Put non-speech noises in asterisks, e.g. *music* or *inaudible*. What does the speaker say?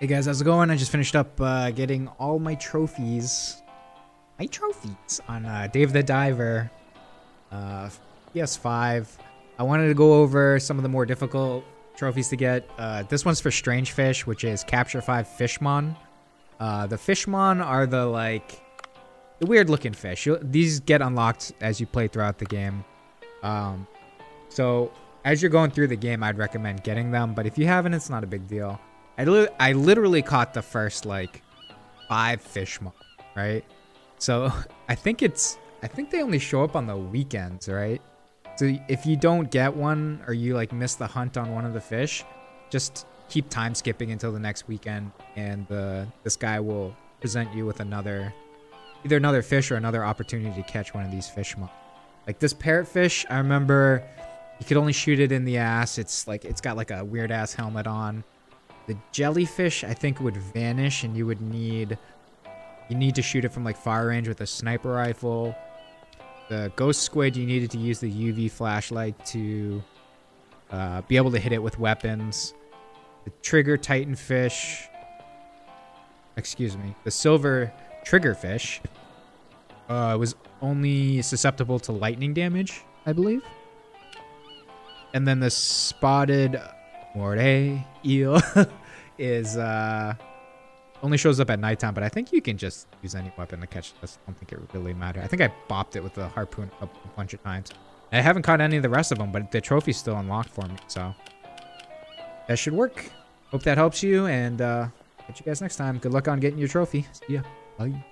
Hey guys, how's it going? I just finished up uh, getting all my trophies. My trophies on uh, Dave the Diver. Uh, PS5. I wanted to go over some of the more difficult trophies to get. Uh, this one's for Strange Fish, which is Capture 5 Fishmon. Uh, the Fishmon are the, like, the weird looking fish. You'll, these get unlocked as you play throughout the game. Um, so, as you're going through the game, I'd recommend getting them. But if you haven't, it's not a big deal. I, li I literally caught the first like five fish, right? So *laughs* I think it's I think they only show up on the weekends, right? So if you don't get one or you like miss the hunt on one of the fish, just keep time skipping until the next weekend, and uh, this guy will present you with another, either another fish or another opportunity to catch one of these fish. Like this parrotfish, I remember you could only shoot it in the ass. It's like it's got like a weird ass helmet on. The jellyfish, I think, would vanish, and you would need... You need to shoot it from, like, far range with a sniper rifle. The ghost squid, you needed to use the UV flashlight to uh, be able to hit it with weapons. The trigger titanfish... Excuse me. The silver triggerfish uh, was only susceptible to lightning damage, I believe. And then the spotted moray eel *laughs* is uh only shows up at nighttime, but I think you can just use any weapon to catch this. I don't think it really matters. I think I bopped it with the harpoon a bunch of times. I haven't caught any of the rest of them, but the trophy's still unlocked for me, so that should work. Hope that helps you, and uh, catch you guys next time. Good luck on getting your trophy. See ya. Bye.